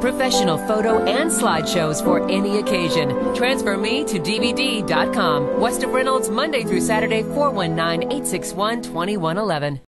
Professional photo and slideshows for any occasion. Transfer me to DVD.com. Weston Reynolds, Monday through Saturday, 419 861 2111.